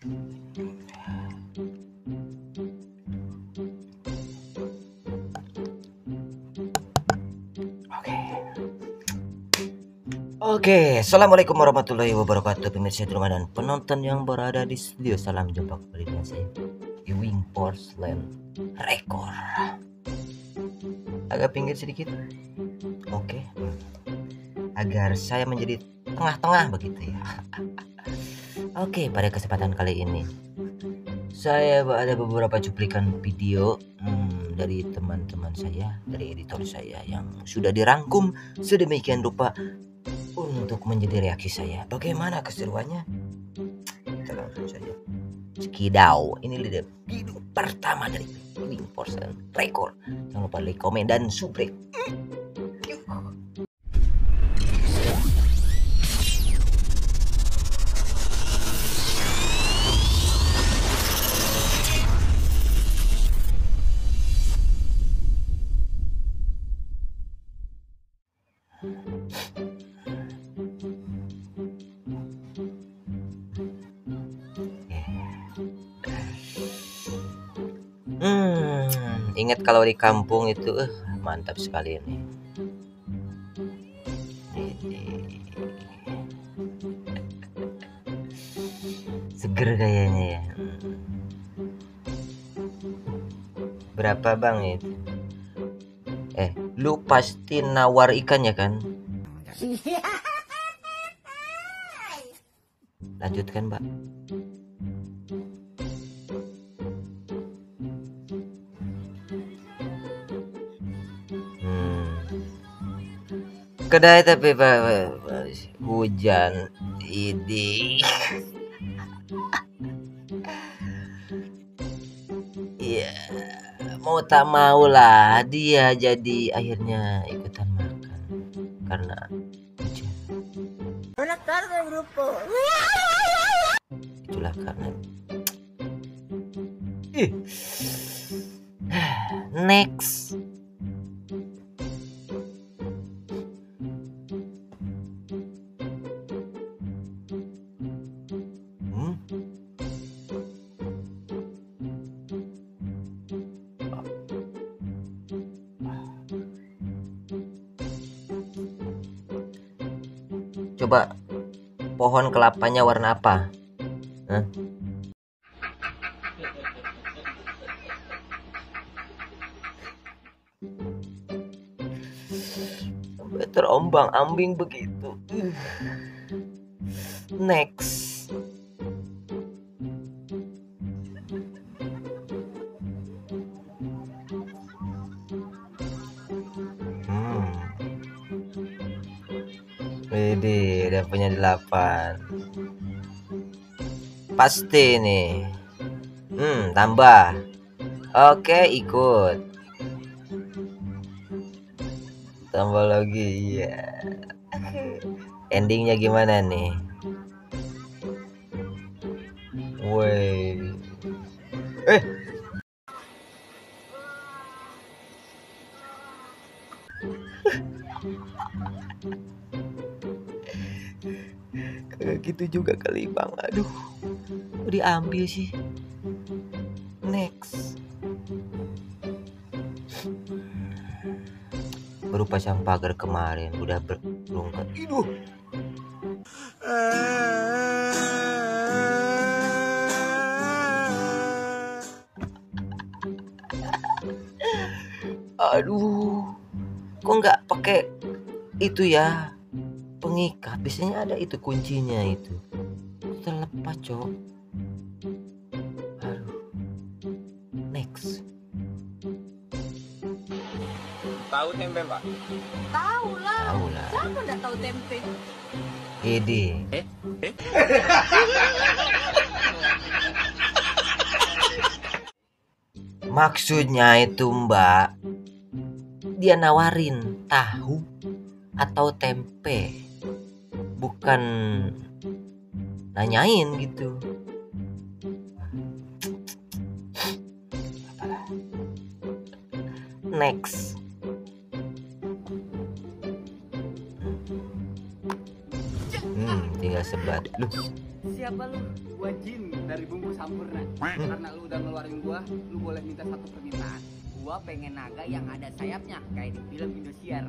Oke. Assalamualaikum warahmatullahi wabarakatuh pemirsa di rumah dan penonton yang berada di studio. Salam jumpa kembali dengan saya, Ewing Porcelain Record. Agak pinggir sedikit. Oke. Agar saya menjadi tengah-tengah begitu ya. Oke, pada kesempatan kali ini saya ada beberapa cuplikan video hmm, dari teman-teman saya, dari editor saya yang sudah dirangkum sedemikian rupa untuk menjadi reaksi saya. Bagaimana keseruannya? Kita langsung saja. Skidau, ini dia video pertama dari Wing Porcelain Record. Jangan lupa like, komen, dan subscribe. Ingat kalau di kampung itu eh mantap sekali ini. Seger kayaknya ya. Berapa bang itu? Eh, lu pasti nawar ikan ya kan? Lanjutkan, Mbak. Kedai tapi hujan ini. Iya, mau tak mau lah dia jadi akhirnya ikutan makan karena hujan. Itulah karena. Next. Coba pohon kelapanya warna apa? Hah? Sampai terombang ambing begitu. Next. Widih, udah punya delapan. Pasti nih. Hmm, tambah. Oke, ikut. Tambah lagi, ya. Endingnya gimana nih? Woi. Eh. Gitu juga kali bang. Aduh. Kok diambil sih? Next. Baru pasang pagar kemarin Udah berlungkat Iduh. Aduh. Kok nggak pakai itu ya pengikat biasanya ada itu kuncinya itu terlepas cok aduh next Tahu tempe, Pak? Tahu lah. tahu lah Siapa nggak tahu tempe? ide Eh? Eh? maksudnya itu mbak dia nawarin tahu atau tempe bukan nanyain gitu next hmm tinggal sebat lu Siapa lu? gua jin dari bumbu sampurna. Karena lu udah ngeluarin gua, lu boleh minta satu permintaan. Gua pengen naga yang ada sayapnya kayak di film Indosiar.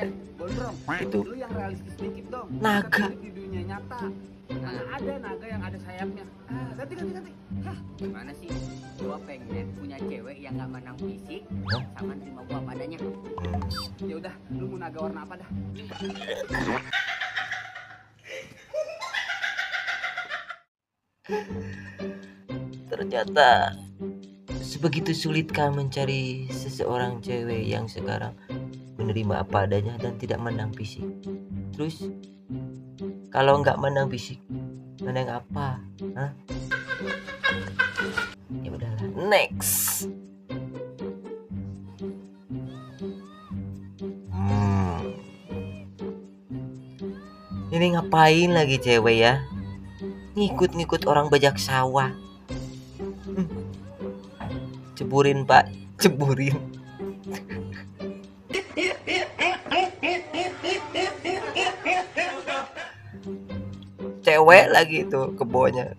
Eh, Gondrong, Itu. lu yang realistis dikit dong. Naga. Di dunia nyata. Nah, ada naga yang ada sayapnya. Ah, ganti ganti ganti. Hah, gimana sih? Gua pengen punya cewek yang gak menang fisik sama terima gua apa adanya. Hmm. Ya udah, lu mau naga warna apa dah? Ternyata sebegitu sulitkah mencari seseorang cewek yang sekarang menerima apa adanya dan tidak menang fisik. Terus kalau nggak menang fisik, menang apa? Hah? Ya udahlah, next. Hmm. Ini ngapain lagi cewek ya? Ngikut-ngikut orang bajak sawah. Ceburin pak, ceburin. Cewek lagi tuh kebonya.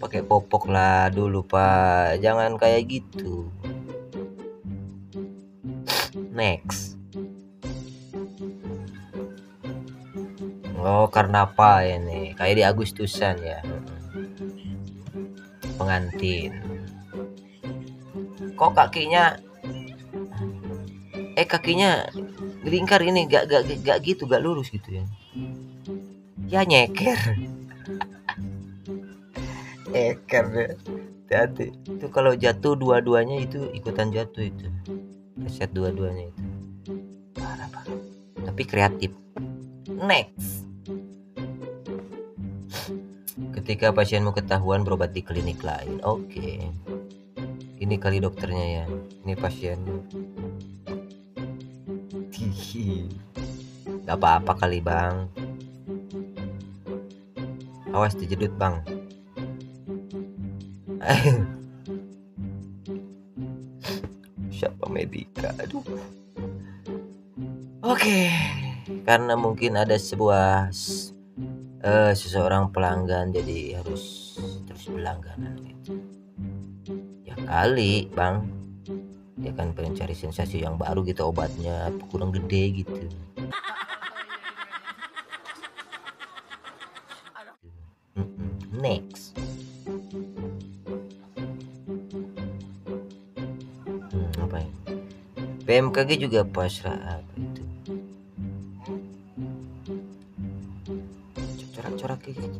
Pakai popok lah dulu pak, jangan kayak gitu. Next. Oh, karena apa ini? Kayak di Agustusan ya. Pengantin. Kok kakinya eh kakinya lingkar ini gak gak gak gitu, gak lurus gitu ya. Ya nyeker. nyeker deh. Hati-hati. Itu kalau jatuh dua-duanya itu ikutan jatuh itu. Keset dua-duanya itu. Tapi kreatif. Next. Ketika pasienmu ketahuan berobat di klinik lain. Oke. Ini kali dokternya ya. Ini. Hihi. Gak apa-apa kali bang. Awas dijedut bang. Siapa medika? Aduh. Oke. Karena mungkin ada sebuah eh, seseorang pelanggan jadi harus terus berlangganan gitu. Ya kali, Bang. Dia kan pengen cari sensasi yang baru gitu obatnya kurang gede gitu. Next. Hmm, apa ini? BMKG juga pasrah apa itu? Corak-corak kayak gitu.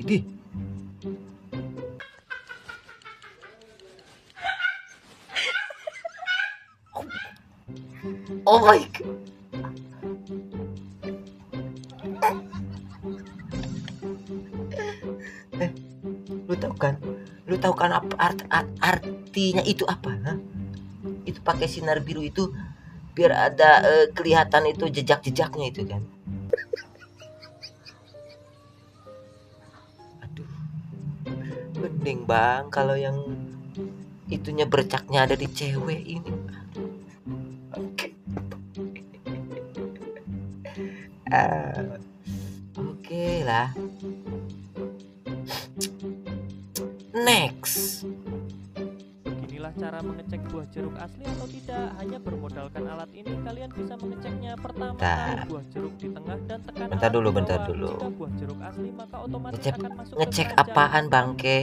Ini. Oh my god. Eh, lu tahu kan? Lu tahu kan apa art, art- artinya itu apa? Hah? Itu pakai sinar biru itu biar ada eh, kelihatan itu jejak-jejaknya itu kan. Mending bang kalau yang itunya bercaknya ada di cewek ini. Oke. Ah, Oke lah. Next. Cara mengecek buah jeruk asli atau tidak. Hanya bermodalkan alat ini, kalian bisa mengeceknya pertama Bentar. buah jeruk di tengah dan tekan Bentar dulu, bentar dulu. Jika buah jeruk asli, maka otomatis Ngecek- akan masuk Ngecek apaan bangke?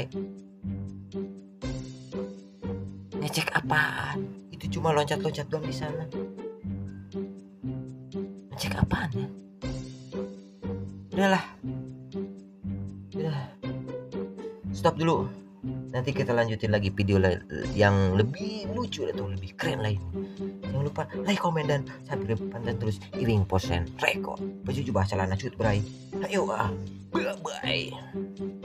Ngecek apaan? Itu cuma loncat-loncat doang di sana. Ngecek apaan ya? Udahlah. Udah. Stop dulu. Nanti kita lanjutin lagi video yang lebih lucu atau lebih keren lain. Jangan lupa like, komen, dan subscribe pantang terus iring posen rekor. Baju jubah celana cut berai. Ayo ah. Bye bye.